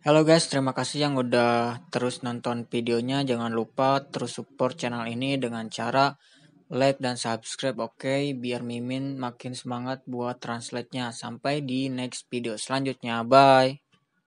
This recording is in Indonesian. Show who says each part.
Speaker 1: Halo guys, terima kasih yang udah terus nonton videonya. Jangan lupa terus support channel ini dengan cara like dan subscribe, oke? Okay? Biar Mimin makin semangat buat translate-nya. Sampai di next video selanjutnya. Bye.